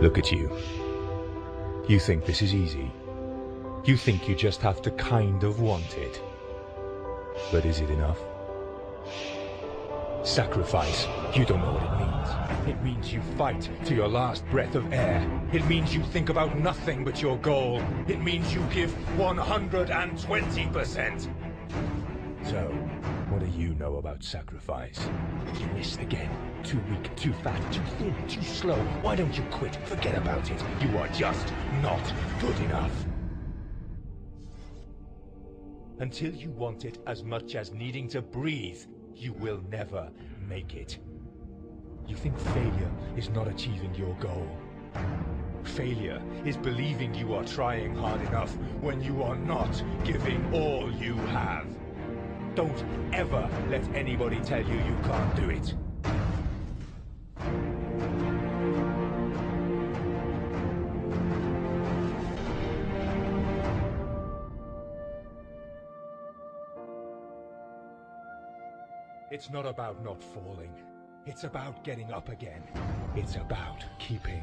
Look at you. You think this is easy. You think you just have to kind of want it. But is it enough? Sacrifice. You don't know what it means. It means you fight to your last breath of air. It means you think about nothing but your goal. It means you give 120%. So, what do you know about sacrifice? You missed again. Too weak, too fat, too thin, too slow. Why don't you quit? Forget about it. You are just not good enough. Until you want it as much as needing to breathe, you will never make it. You think failure is not achieving your goal. Failure is believing you are trying hard enough when you are not giving all you have. Don't ever let anybody tell you you can't do it. It's not about not falling. It's about getting up again. It's about keeping.